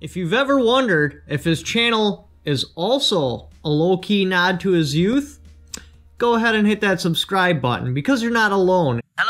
If you've ever wondered if his channel is also a low key nod to his youth, go ahead and hit that subscribe button because you're not alone. Hello,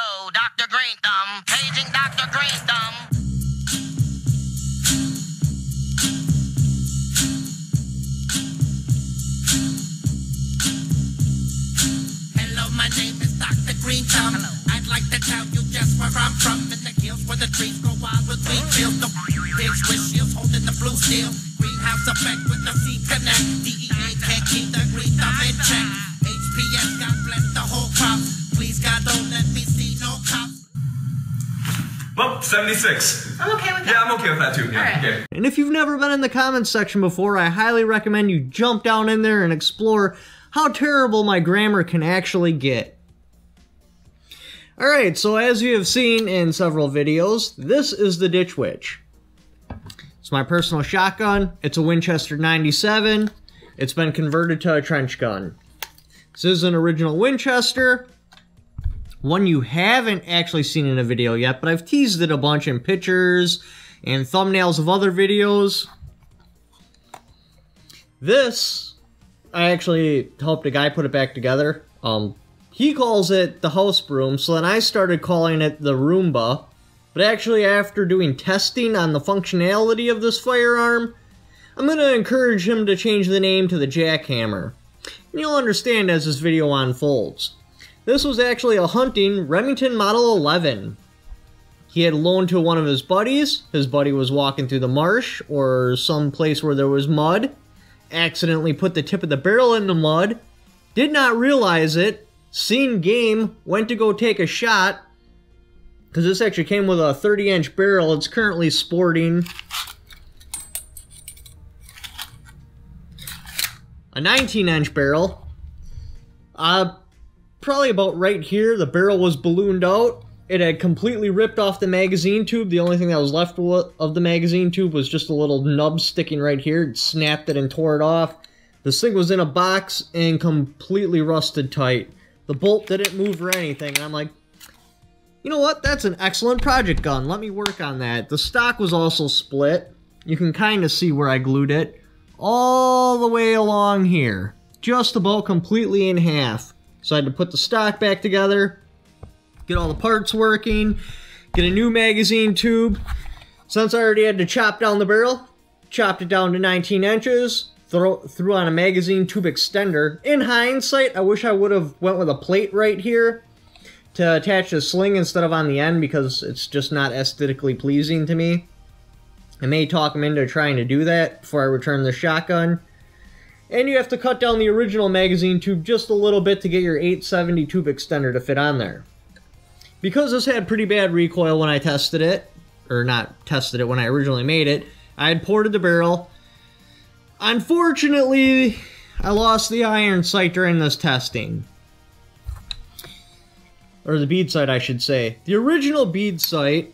76. I'm okay with that. Yeah, I'm okay with that too. Yeah, Alright. okay. And if you've never been in the comments section before, I highly recommend you jump down in there and explore how terrible my grammar can actually get. Alright, so as you have seen in several videos, this is the Ditch Witch. It's my personal shotgun. It's a Winchester 97. It's been converted to a trench gun. This is an original Winchester. One you haven't actually seen in a video yet, but I've teased it a bunch in pictures and thumbnails of other videos. This, I actually helped a guy put it back together. Um, he calls it the house broom, so then I started calling it the Roomba. But actually, after doing testing on the functionality of this firearm, I'm going to encourage him to change the name to the Jackhammer. And you'll understand as this video unfolds. This was actually a hunting Remington Model 11. He had loaned to one of his buddies. His buddy was walking through the marsh or some place where there was mud. Accidentally put the tip of the barrel in the mud. Did not realize it. Seen game. Went to go take a shot. Because this actually came with a 30 inch barrel. It's currently sporting a 19 inch barrel. Uh, probably about right here, the barrel was ballooned out. It had completely ripped off the magazine tube. The only thing that was left of the magazine tube was just a little nub sticking right here. It snapped it and tore it off. This thing was in a box and completely rusted tight. The bolt didn't move or anything, and I'm like, you know what? That's an excellent project gun. Let me work on that. The stock was also split. You can kind of see where I glued it. All the way along here. Just about completely in half. So I had to put the stock back together, get all the parts working, get a new magazine tube. Since I already had to chop down the barrel, chopped it down to 19 inches, throw, threw on a magazine tube extender. In hindsight, I wish I would have went with a plate right here to attach the sling instead of on the end because it's just not aesthetically pleasing to me. I may talk him into trying to do that before I return the shotgun. And you have to cut down the original magazine tube just a little bit to get your 870 tube extender to fit on there. Because this had pretty bad recoil when I tested it, or not tested it when I originally made it, I had ported the barrel. Unfortunately, I lost the iron sight during this testing. Or the bead sight, I should say. The original bead sight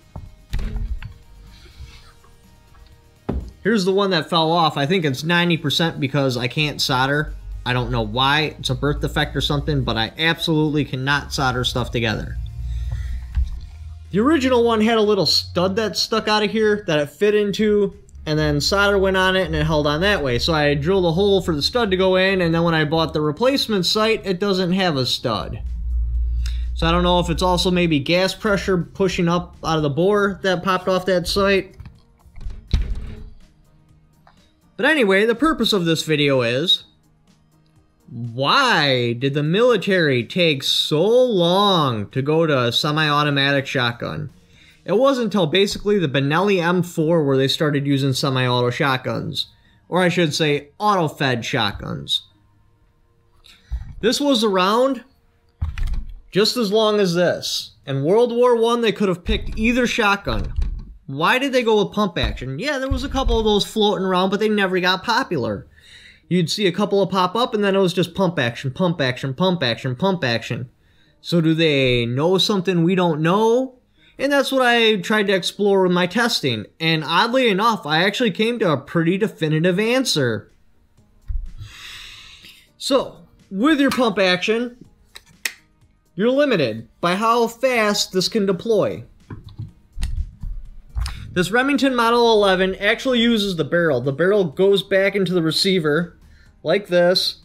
Here's the one that fell off. I think it's 90% because I can't solder. I don't know why. It's a birth defect or something, but I absolutely cannot solder stuff together. The original one had a little stud that stuck out of here that it fit into, and then solder went on it and it held on that way. So I drilled a hole for the stud to go in, and then when I bought the replacement sight, it doesn't have a stud. So I don't know if it's also maybe gas pressure pushing up out of the bore that popped off that sight. But anyway, the purpose of this video is why did the military take so long to go to a semi-automatic shotgun? It wasn't until basically the Benelli M4 where they started using semi-auto shotguns. Or I should say, auto-fed shotguns. This was around just as long as this. In World War One, they could have picked either shotgun. Why did they go with pump action? Yeah, there was a couple of those floating around, but they never got popular. You'd see a couple of pop up, and then it was just pump action, pump action, pump action, pump action. So do they know something we don't know? And that's what I tried to explore with my testing. And oddly enough, I actually came to a pretty definitive answer. So, with your pump action, you're limited by how fast this can deploy. This Remington Model 11 actually uses the barrel. The barrel goes back into the receiver like this,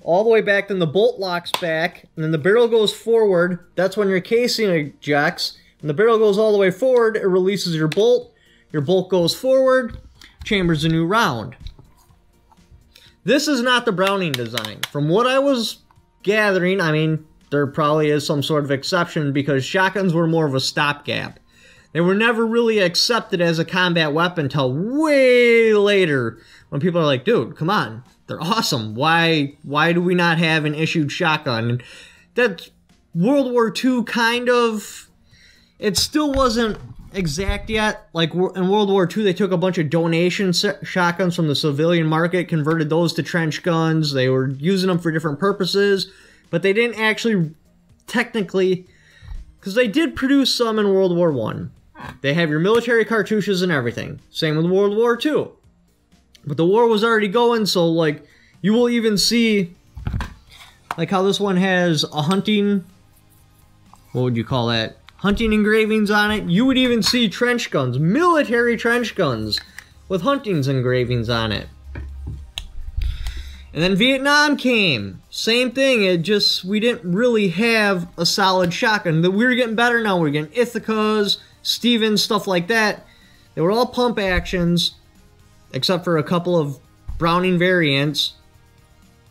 all the way back, then the bolt locks back, and then the barrel goes forward. That's when your casing ejects. And the barrel goes all the way forward, it releases your bolt. Your bolt goes forward, chambers a new round. This is not the Browning design. From what I was gathering, I mean, there probably is some sort of exception because shotguns were more of a stopgap. They were never really accepted as a combat weapon until way later when people are like, dude, come on, they're awesome. Why why do we not have an issued shotgun? And that's World War II kind of it still wasn't exact yet. Like in World War II, they took a bunch of donation shotguns from the civilian market, converted those to trench guns. They were using them for different purposes, but they didn't actually technically, because they did produce some in World War One. They have your military cartouches and everything. Same with World War II. But the war was already going, so like you will even see like how this one has a hunting what would you call that? Hunting engravings on it. You would even see trench guns, military trench guns with huntings engravings on it. And then Vietnam came. Same thing. It just we didn't really have a solid shotgun. We were getting better now. We're getting Ithacas, Stevens, stuff like that. They were all pump actions except for a couple of Browning variants.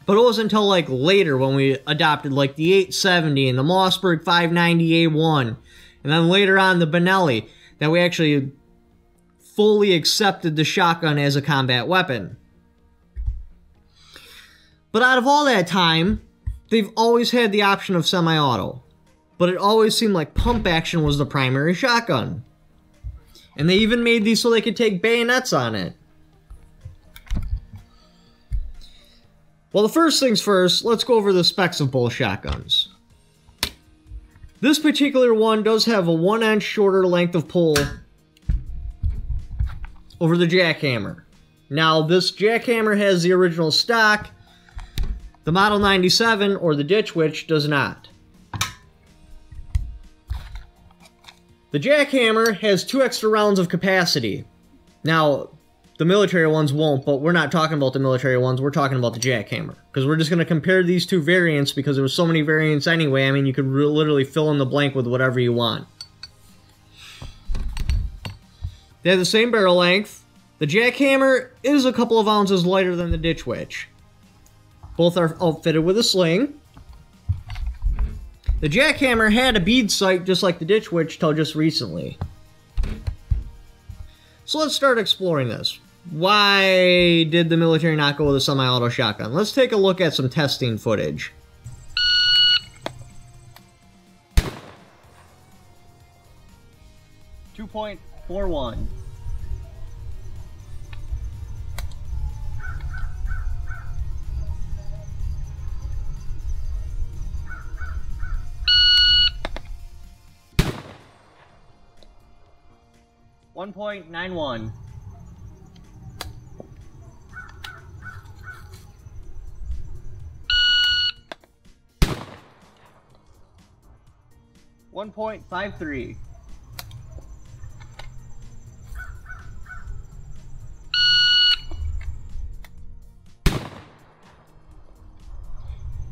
But it wasn't until like later when we adopted like the 870 and the Mossberg 590A1 and then later on the Benelli that we actually fully accepted the shotgun as a combat weapon. But out of all that time, they've always had the option of semi-auto. But it always seemed like pump action was the primary shotgun. And they even made these so they could take bayonets on it. Well, the first things first, let's go over the specs of both shotguns. This particular one does have a one inch shorter length of pull over the jackhammer. Now, this jackhammer has the original stock. The Model 97 or the Ditch Witch does not. The jackhammer has two extra rounds of capacity. Now, the military ones won't, but we're not talking about the military ones. We're talking about the jackhammer. Because we're just going to compare these two variants because there was so many variants anyway. I mean, you could literally fill in the blank with whatever you want. They have the same barrel length. The jackhammer is a couple of ounces lighter than the Ditch Witch. Both are outfitted with a sling. The jackhammer had a bead sight just like the Ditch Witch till just recently. So let's start exploring this. Why did the military not go with a semi-auto shotgun? Let's take a look at some testing footage. Two point four one. One point nine one. One point five three.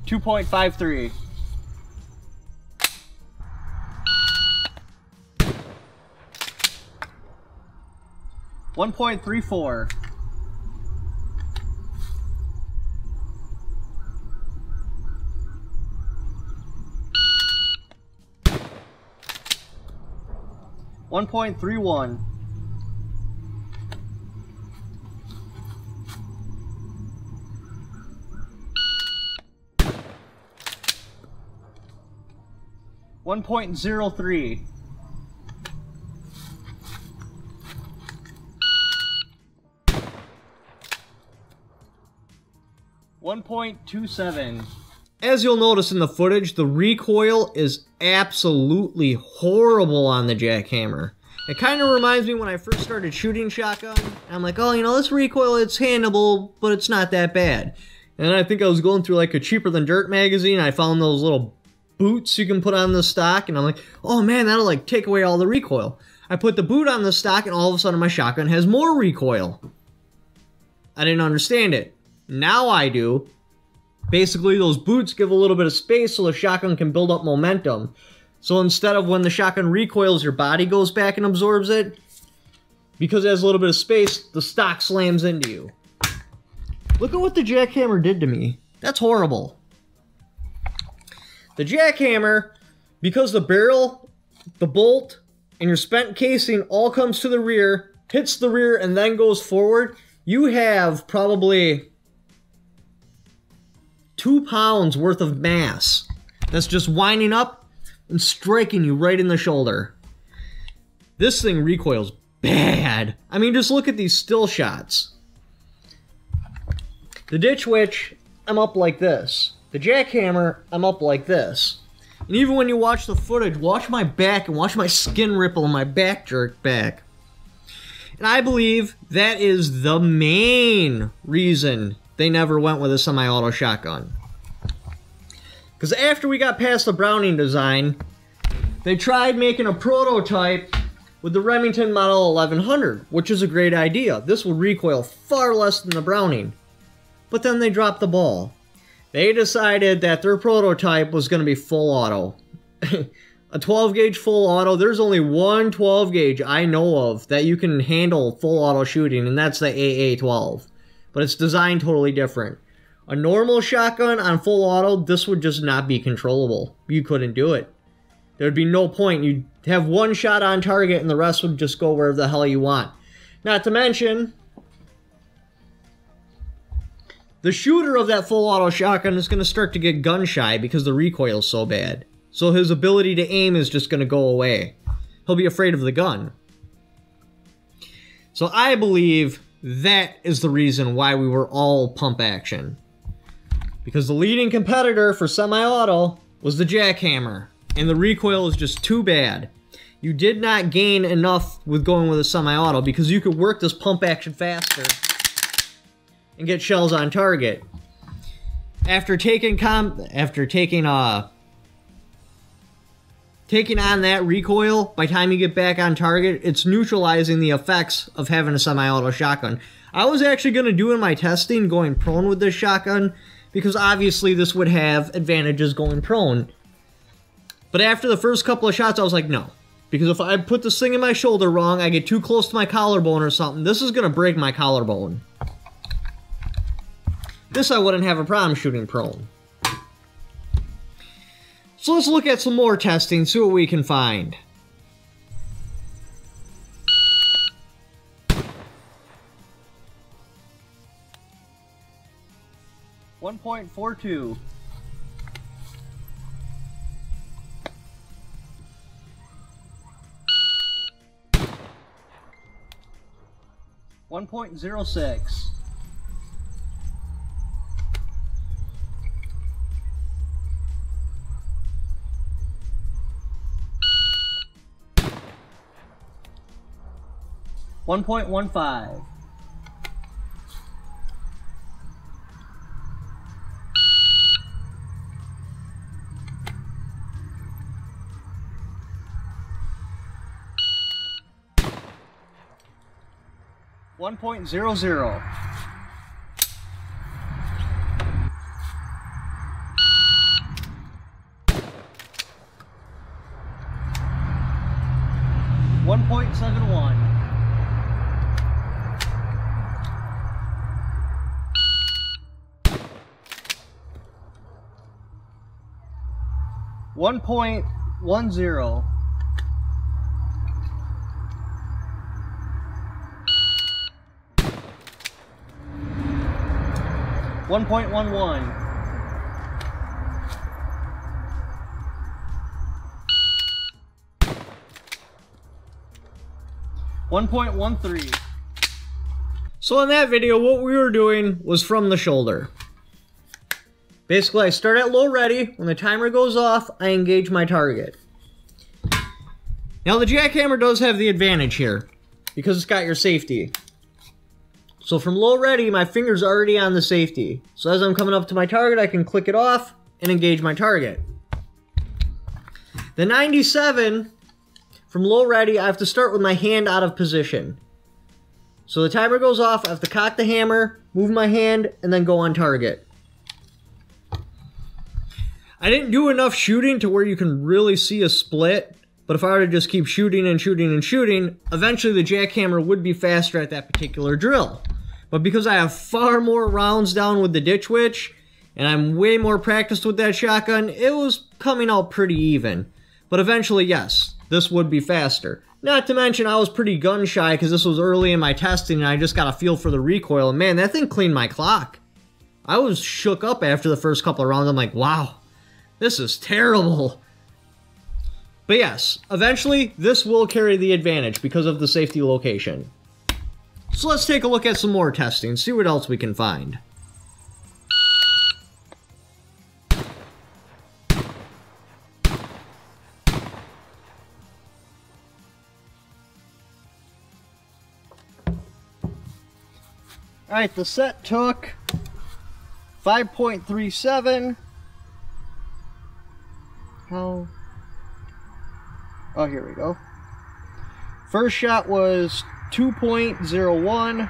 Two point five three. One point three four. One point three one. One point zero three. One point two seven. As you'll notice in the footage, the recoil is absolutely horrible on the jackhammer. It kind of reminds me when I first started shooting shotgun. I'm like, oh, you know, this recoil, it's handleable, but it's not that bad. And I think I was going through like a cheaper than dirt magazine. I found those little boots you can put on the stock, and I'm like, oh man, that'll like take away all the recoil. I put the boot on the stock, and all of a sudden my shotgun has more recoil. I didn't understand it. Now I do. Basically, those boots give a little bit of space so the shotgun can build up momentum. So instead of when the shotgun recoils, your body goes back and absorbs it, because it has a little bit of space, the stock slams into you. Look at what the jackhammer did to me. That's horrible. The jackhammer, because the barrel, the bolt, and your spent casing all comes to the rear, hits the rear, and then goes forward, you have probably two pounds worth of mass that's just winding up and striking you right in the shoulder. This thing recoils bad. I mean, just look at these still shots. The Ditch Witch, I'm up like this. The Jackhammer, I'm up like this. And even when you watch the footage, watch my back and watch my skin ripple and my back jerk back. And I believe that is the main reason they never went with a semi-auto shotgun. Because after we got past the Browning design, they tried making a prototype with the Remington Model 1100, which is a great idea. This will recoil far less than the Browning. But then they dropped the ball. They decided that their prototype was going to be full auto. a 12 gauge full auto, there's only one 12 gauge I know of that you can handle full auto shooting, and that's the AA12. But it's designed totally different. A normal shotgun on full auto, this would just not be controllable. You couldn't do it. There'd be no point. You'd have one shot on target and the rest would just go wherever the hell you want. Not to mention, the shooter of that full auto shotgun is going to start to get gun shy because the recoil is so bad. So his ability to aim is just going to go away. He'll be afraid of the gun. So I believe that is the reason why we were all pump action. Because the leading competitor for semi-auto was the jackhammer, and the recoil is just too bad. You did not gain enough with going with a semi-auto because you could work this pump action faster and get shells on target. After taking com after taking uh taking on that recoil, by time you get back on target, it's neutralizing the effects of having a semi-auto shotgun. I was actually going to do in my testing going prone with this shotgun, because obviously this would have advantages going prone. But after the first couple of shots, I was like, no. Because if I put this thing in my shoulder wrong, I get too close to my collarbone or something, this is going to break my collarbone. This I wouldn't have a problem shooting prone. So let's look at some more testing, see what we can find. One point four two. One point zero six. One point one five. One point zero zero. 1.10. One point one one. One point one three. So in that video, what we were doing was from the shoulder. Basically, I start at low ready. When the timer goes off, I engage my target. Now, the jackhammer does have the advantage here because it's got your safety. So from low ready, my finger's already on the safety. So as I'm coming up to my target, I can click it off and engage my target. The 97 from low ready, I have to start with my hand out of position. So the timer goes off, I have to cock the hammer, move my hand, and then go on target. I didn't do enough shooting to where you can really see a split, but if I were to just keep shooting and shooting and shooting, eventually the jackhammer would be faster at that particular drill. But because I have far more rounds down with the Ditch Witch, and I'm way more practiced with that shotgun, it was coming out pretty even. But eventually, yes, this would be faster. Not to mention, I was pretty gun shy because this was early in my testing and I just got a feel for the recoil. And man, that thing cleaned my clock. I was shook up after the first couple of rounds. I'm like, wow, this is terrible. But yes, eventually this will carry the advantage because of the safety location. So let's take a look at some more testing, see what else we can find. Alright, the set took 5.37 how? Oh, here we go. First shot was 2.01.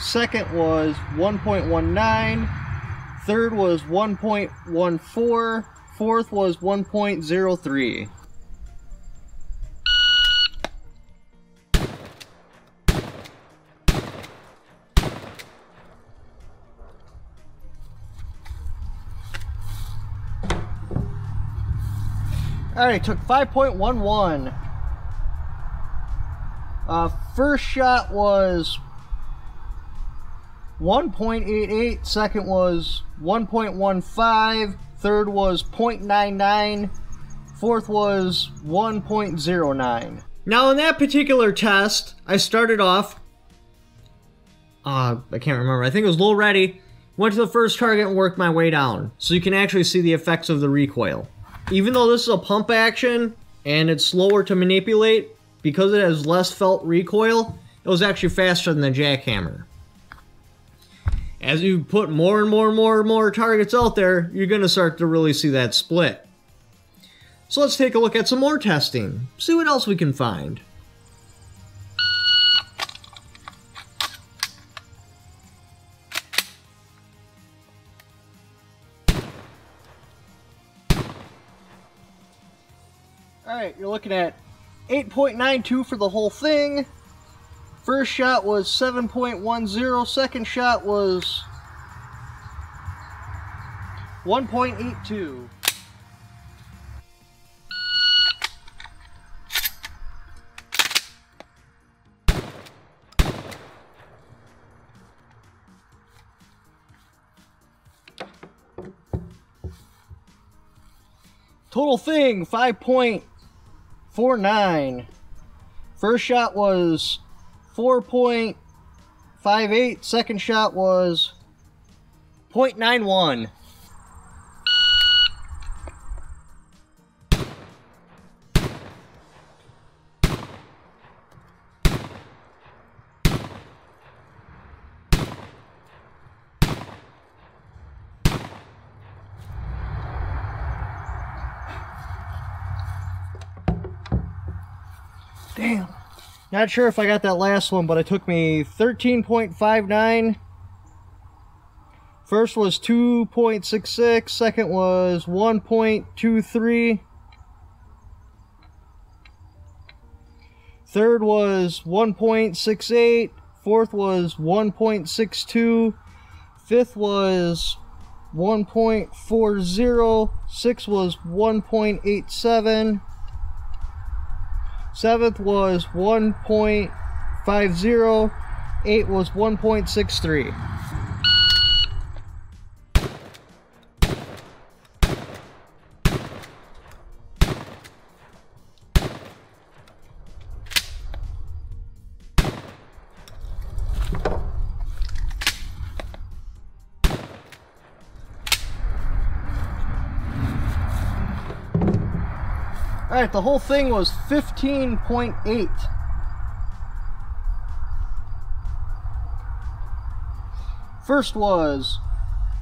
Second was 1.19. Third was 1.14. Fourth was 1.03. Alright, took 5.11. Uh, first shot was 1.88, second was 1.15, third was 0.99, fourth was 1.09. Now in that particular test, I started off, uh, I can't remember, I think it was low ready, went to the first target and worked my way down. So you can actually see the effects of the recoil. Even though this is a pump action and it's slower to manipulate, because it has less felt recoil, it was actually faster than the jackhammer. As you put more and more and more and more targets out there, you're going to start to really see that split. So let's take a look at some more testing, see what else we can find. Alright, you're looking at 8.92 for the whole thing. First shot was 7.10, second shot was 1.82. Total thing, 5.89. 4.9. First shot was 4.58. Second shot was 0.91. Not sure if I got that last one, but it took me 13.59. First was 2.66, second was 1.23. Third was 1.68, fourth was 1.62, fifth was 1.40, sixth was 1.87, Seventh was 1.50. Eight was 1.63. The whole thing was 15.8. First was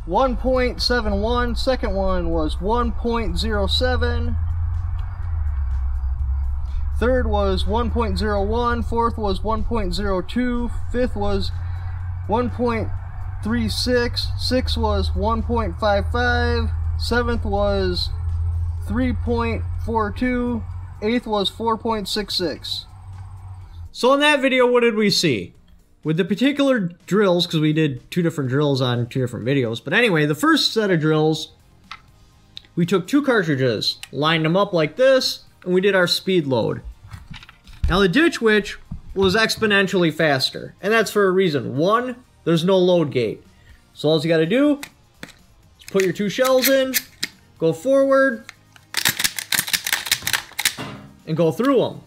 1.71, second one was 1.07, third was 1.01, fourth was 1.02, fifth was 1.36, sixth was 1.55, seventh was 3.42, eighth was 4.66. So in that video, what did we see? With the particular drills, because we did two different drills on two different videos, but anyway, the first set of drills, we took two cartridges, lined them up like this, and we did our speed load. Now the Ditch Witch was exponentially faster, and that's for a reason. One, there's no load gate. So all you gotta do is put your two shells in, go forward, and go through them.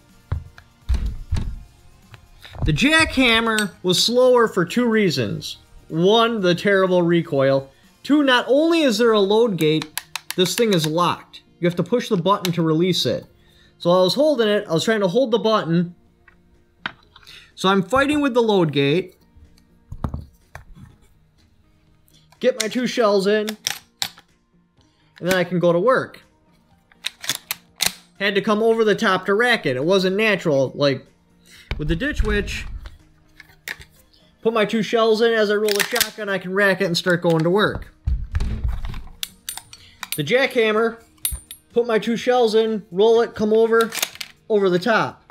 The jackhammer was slower for two reasons. One, the terrible recoil. Two, not only is there a load gate, this thing is locked. You have to push the button to release it. So I was holding it, I was trying to hold the button. So I'm fighting with the load gate. Get my two shells in. And then I can go to work. Had to come over the top to rack it. It wasn't natural, like with the Ditch Witch, put my two shells in as I roll the shotgun, I can rack it and start going to work. The jackhammer, put my two shells in, roll it, come over, over the top.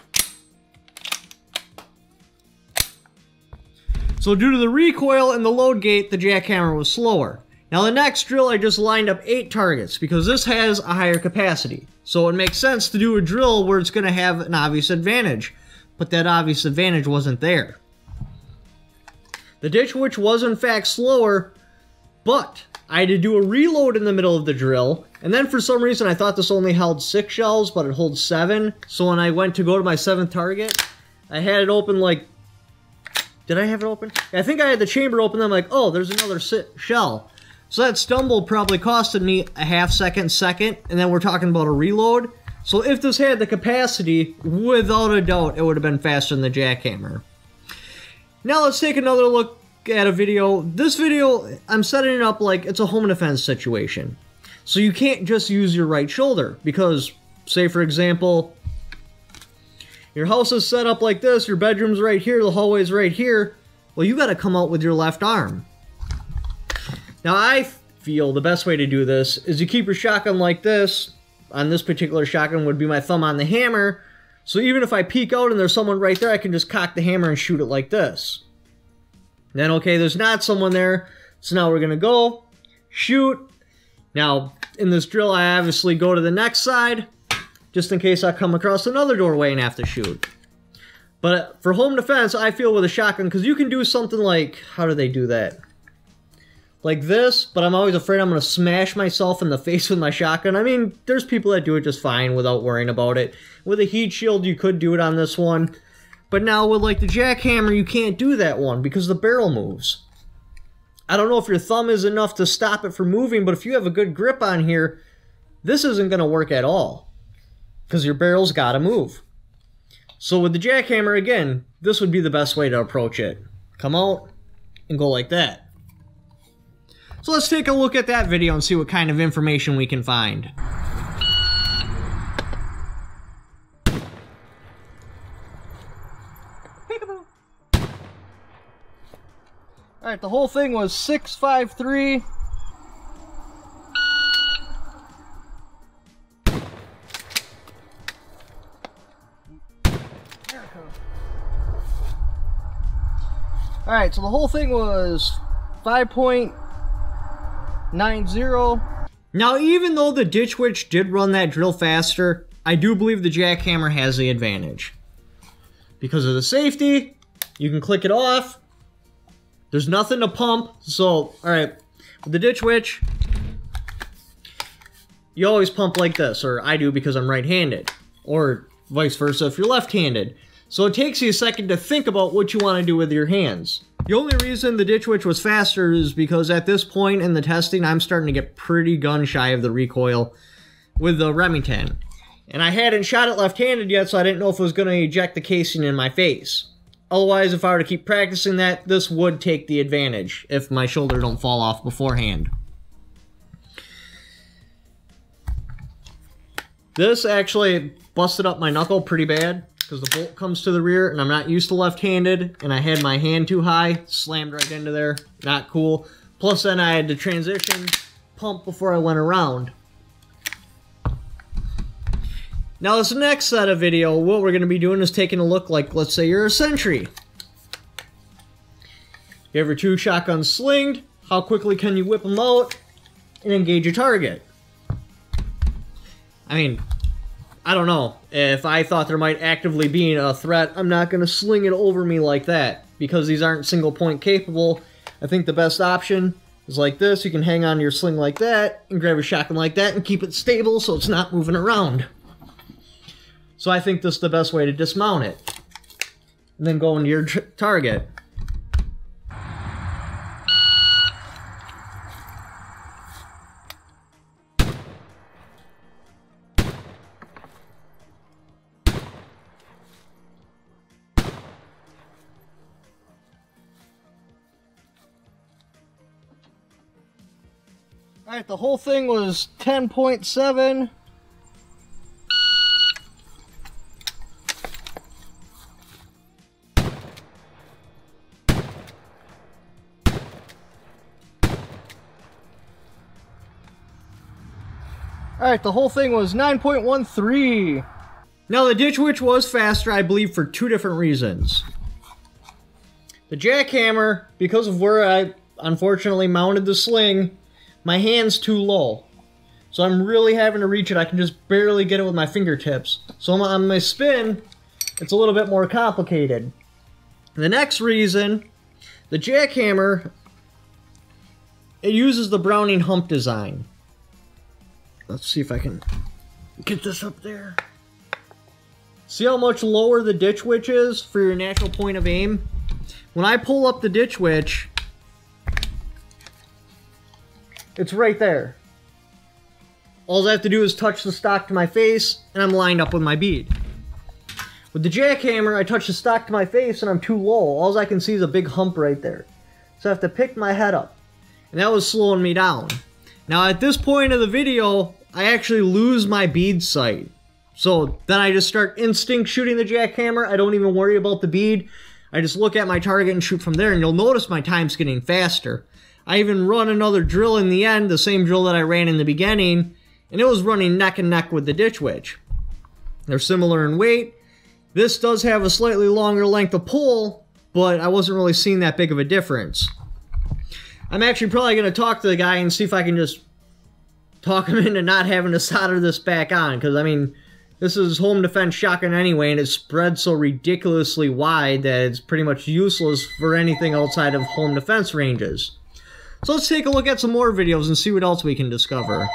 So due to the recoil and the load gate, the jackhammer was slower. Now the next drill, I just lined up eight targets because this has a higher capacity. So it makes sense to do a drill where it's going to have an obvious advantage but that obvious advantage wasn't there. The Ditch Witch was in fact slower, but I had to do a reload in the middle of the drill, and then for some reason I thought this only held six shells, but it holds seven, so when I went to go to my seventh target, I had it open like... Did I have it open? I think I had the chamber open, I'm like, oh, there's another shell. So that stumble probably costed me a half second, second, and then we're talking about a reload. So if this had the capacity, without a doubt, it would have been faster than the jackhammer. Now let's take another look at a video. This video, I'm setting it up like it's a home defense situation. So you can't just use your right shoulder because, say for example, your house is set up like this, your bedroom's right here, the hallway's right here. Well, you got to come out with your left arm. Now I feel the best way to do this is you keep your shotgun like this, on this particular shotgun would be my thumb on the hammer. So even if I peek out and there's someone right there, I can just cock the hammer and shoot it like this. Then, okay, there's not someone there. So now we're going to go, shoot. Now, in this drill, I obviously go to the next side, just in case I come across another doorway and have to shoot. But for home defense, I feel with a shotgun, because you can do something like, how do they do that? Like this, but I'm always afraid I'm going to smash myself in the face with my shotgun. I mean, there's people that do it just fine without worrying about it. With a heat shield, you could do it on this one. But now with like the jackhammer, you can't do that one because the barrel moves. I don't know if your thumb is enough to stop it from moving, but if you have a good grip on here, this isn't going to work at all because your barrel's got to move. So with the jackhammer, again, this would be the best way to approach it. Come out and go like that. So let's take a look at that video and see what kind of information we can find. Alright, the whole thing was 653. Alright, so the whole thing was 5 point 9-0. Now, even though the Ditch Witch did run that drill faster, I do believe the Jackhammer has the advantage. Because of the safety, you can click it off. There's nothing to pump, so, alright, with the Ditch Witch, you always pump like this, or I do because I'm right-handed, or vice versa if you're left-handed. So it takes you a second to think about what you want to do with your hands. The only reason the Ditch Witch was faster is because at this point in the testing, I'm starting to get pretty gun shy of the recoil with the Remington. And I hadn't shot it left-handed yet, so I didn't know if it was going to eject the casing in my face. Otherwise, if I were to keep practicing that, this would take the advantage if my shoulder don't fall off beforehand. This actually, busted up my knuckle pretty bad because the bolt comes to the rear and I'm not used to left-handed and I had my hand too high, slammed right into there. Not cool. Plus then I had to transition, pump before I went around. Now this next set of video, what we're going to be doing is taking a look like, let's say you're a sentry. You have your two shotguns slinged, how quickly can you whip them out and engage your target? I mean, I don't know. If I thought there might actively be a threat, I'm not going to sling it over me like that. Because these aren't single point capable, I think the best option is like this. You can hang on to your sling like that and grab your shotgun like that and keep it stable so it's not moving around. So I think this is the best way to dismount it. And then go into your target. Alright, the whole thing was 10.7. Alright, the whole thing was 9.13. Now, the Ditch Witch was faster, I believe, for two different reasons. The jackhammer, because of where I unfortunately mounted the sling, my hand's too low. So I'm really having to reach it. I can just barely get it with my fingertips. So on my spin, it's a little bit more complicated. The next reason, the jackhammer, it uses the Browning hump design. Let's see if I can get this up there. See how much lower the Ditch Witch is for your natural point of aim? When I pull up the Ditch Witch, it's right there. All I have to do is touch the stock to my face, and I'm lined up with my bead. With the jackhammer, I touch the stock to my face, and I'm too low. All I can see is a big hump right there. So I have to pick my head up. And that was slowing me down. Now at this point of the video, I actually lose my bead sight. So then I just start instinct shooting the jackhammer. I don't even worry about the bead. I just look at my target and shoot from there, and you'll notice my time's getting faster. I even run another drill in the end, the same drill that I ran in the beginning, and it was running neck and neck with the Ditch Witch. They're similar in weight. This does have a slightly longer length of pull, but I wasn't really seeing that big of a difference. I'm actually probably going to talk to the guy and see if I can just talk him into not having to solder this back on, because, I mean, this is home defense shotgun anyway, and it's spread so ridiculously wide that it's pretty much useless for anything outside of home defense ranges. So let's take a look at some more videos and see what else we can discover.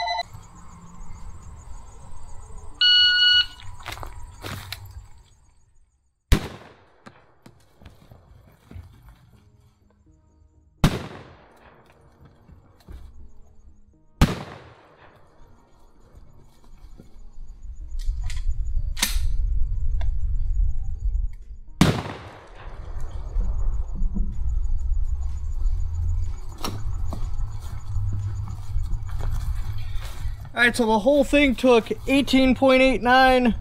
Alright, so the whole thing took 18.89.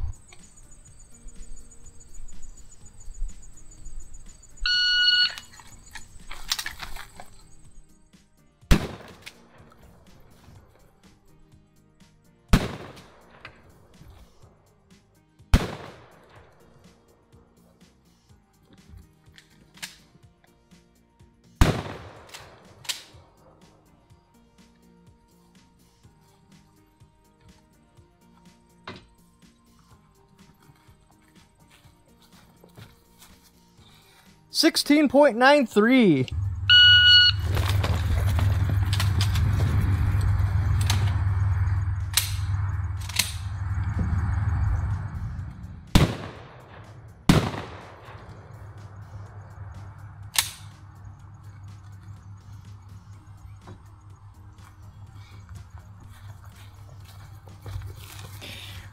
Sixteen point nine three.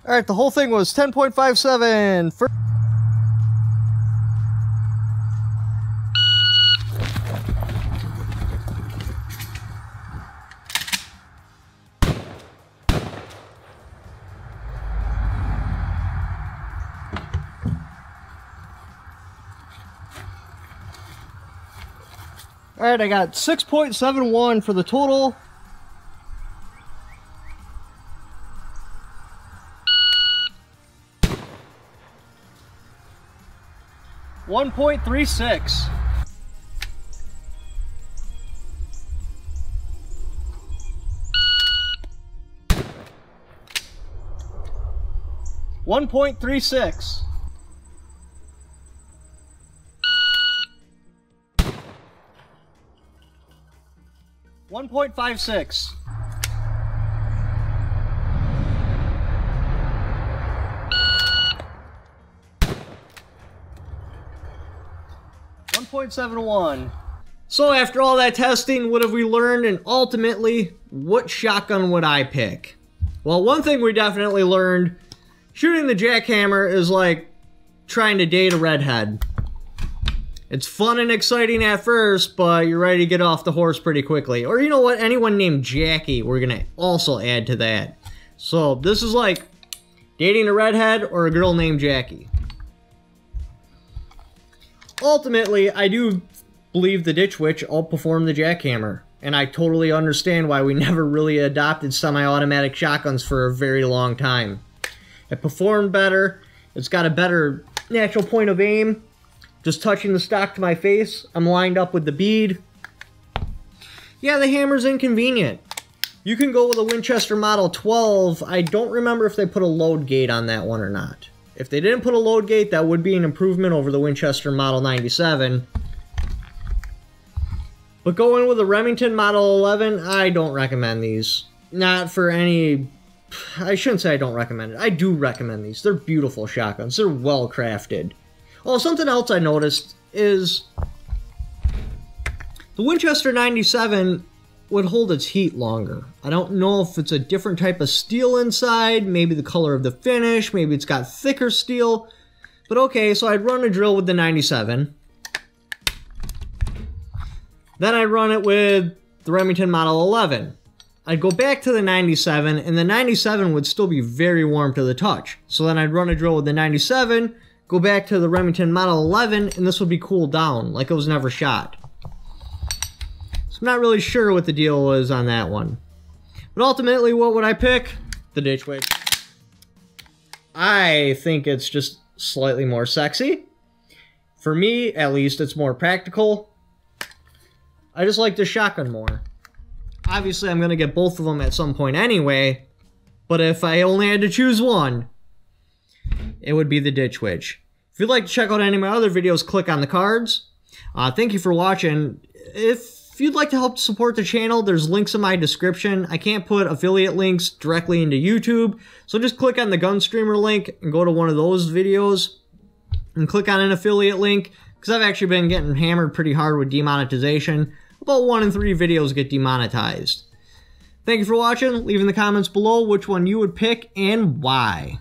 All right, the whole thing was 10.57. For Alright, I got 6.71 for the total. One point three six. One point three six. One point five six. One point seven one. So after all that testing, what have we learned? And ultimately, what shotgun would I pick? Well, one thing we definitely learned, shooting the jackhammer is like trying to date a redhead. It's fun and exciting at first, but you're ready to get off the horse pretty quickly. Or you know what? Anyone named Jackie, we're gonna also add to that. So this is like dating a redhead or a girl named Jackie. Ultimately, I do believe the Ditch Witch outperformed the Jackhammer, and I totally understand why we never really adopted semi-automatic shotguns for a very long time. It performed better, it's got a better natural point of aim, just touching the stock to my face, I'm lined up with the bead. Yeah, the hammer's inconvenient. You can go with a Winchester Model 12. I don't remember if they put a load gate on that one or not. If they didn't put a load gate, that would be an improvement over the Winchester Model 97. But going with a Remington Model 11, I don't recommend these. Not for any... I shouldn't say I don't recommend it. I do recommend these. They're beautiful shotguns. They're well crafted. Oh, something else I noticed is the Winchester 97 would hold its heat longer. I don't know if it's a different type of steel inside, maybe the color of the finish, maybe it's got thicker steel. But okay, so I'd run a drill with the 97. Then I'd run it with the Remington Model 11. I'd go back to the 97, and the 97 would still be very warm to the touch. So then I'd run a drill with the 97, go back to the Remington Model 11, and this would be cooled down, like it was never shot. So I'm not really sure what the deal was on that one. But ultimately, what would I pick? The Ditch Witch. I think it's just slightly more sexy. For me, at least, it's more practical. I just like the shotgun more. Obviously, I'm going to get both of them at some point anyway, but if I only had to choose one, it would be the Ditch Witch. If you'd like to check out any of my other videos, click on the cards. Uh, thank you for watching. If you'd like to help support the channel, there's links in my description. I can't put affiliate links directly into YouTube, so just click on the Gunstreamer link and go to one of those videos and click on an affiliate link because I've actually been getting hammered pretty hard with demonetization. About one in three videos get demonetized. Thank you for watching. Leave in the comments below which one you would pick and why.